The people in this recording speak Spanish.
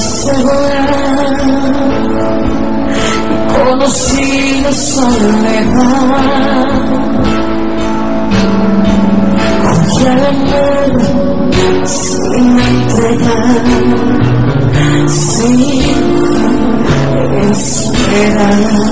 soledad y conocí la soledad. Confié el sin entregar, sin esperar.